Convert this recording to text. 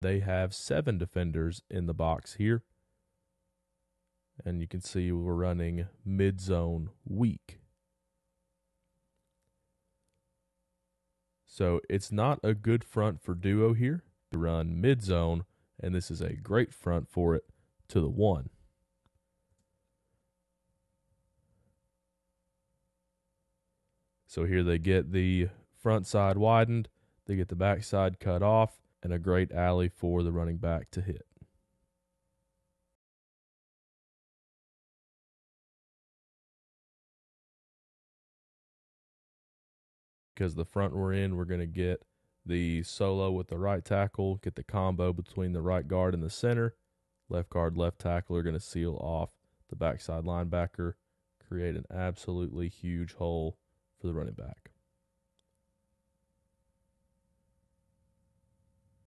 They have seven defenders in the box here. And you can see we're running mid zone weak. So it's not a good front for duo here to run mid zone, and this is a great front for it to the one. So here they get the front side widened, they get the back side cut off, and a great alley for the running back to hit. Because the front we're in, we're going to get the solo with the right tackle, get the combo between the right guard and the center. Left guard, left tackle are going to seal off the backside linebacker, create an absolutely huge hole for the running back.